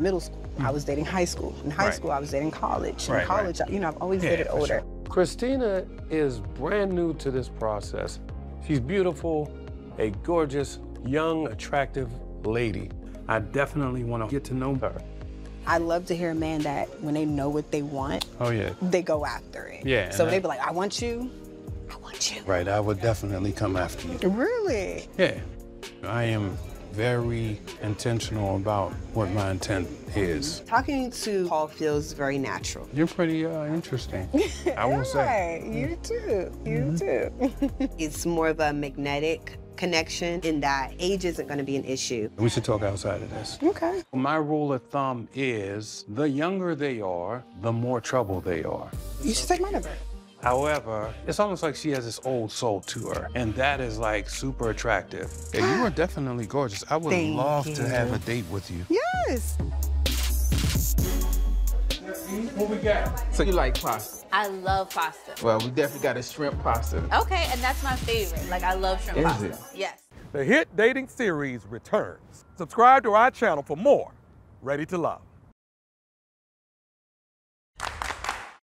Middle school, I was dating high school. In high Right. school, I was dating college. In Right, right. college, you know, I've always Yeah, dated for older. Christina is brand new to this process. She's beautiful, a gorgeous, young, attractive lady. I definitely want to get to know her. I love to hear a man that when they know what they want, Oh, yeah. they go after it. Yeah, So they I- be like, I want you. I want you. Right, I would definitely come after you. Really? Yeah. I am very intentional about what my intent is. Talking to Paul feels very natural. You're pretty uh, interesting, I will say. You too. You too. It's more of a magnetic connection in that age isn't going to be an issue. We should talk outside of this. okay. My rule of thumb is the younger they are, the more trouble they are. You should take my number. However, it's almost like she has this old soul to her, and that is like super attractive. Yeah, you are definitely gorgeous. I would Thank love to have a date with you. Yes. What we got? So you like pasta? I love pasta. Well, we definitely got a shrimp pasta. Okay, and that's my favorite. Like I love shrimp Is pasta. it? Yes. The hit dating series returns. Subscribe to our channel for more Ready to Love.